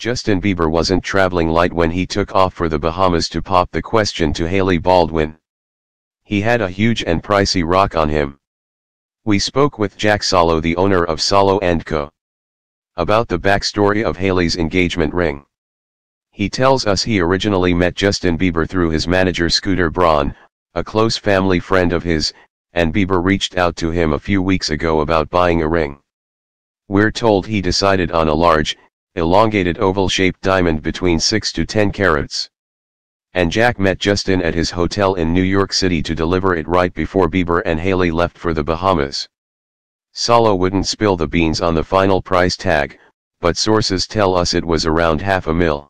Justin Bieber wasn't traveling light when he took off for the Bahamas to pop the question to Hailey Baldwin. He had a huge and pricey rock on him. We spoke with Jack Solow the owner of Solow & Co. About the backstory of Hailey's engagement ring. He tells us he originally met Justin Bieber through his manager Scooter Braun, a close family friend of his, and Bieber reached out to him a few weeks ago about buying a ring. We're told he decided on a large, elongated oval-shaped diamond between 6 to 10 carats. And Jack met Justin at his hotel in New York City to deliver it right before Bieber and Hailey left for the Bahamas. Solow wouldn't spill the beans on the final price tag, but sources tell us it was around half a mil.